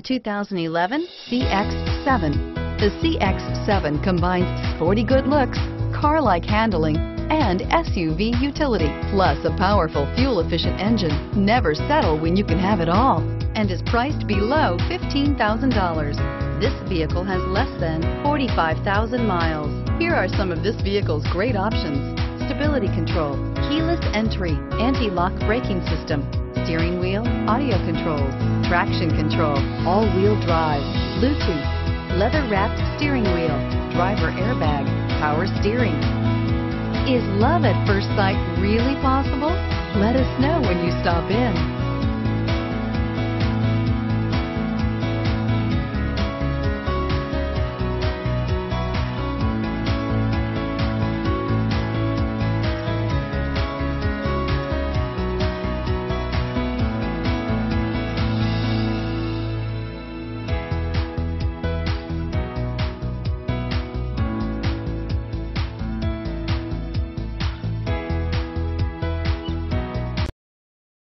The 2011 CX-7. The CX-7 combines sporty good looks, car-like handling, and SUV utility, plus a powerful fuel-efficient engine. Never settle when you can have it all, and is priced below $15,000. This vehicle has less than 45,000 miles. Here are some of this vehicle's great options. Stability control, keyless entry, anti-lock braking system, steering wheel, audio controls, traction control, all-wheel drive, Bluetooth, leather-wrapped steering wheel, driver airbag, power steering. Is love at first sight really possible? Let us know when you stop in.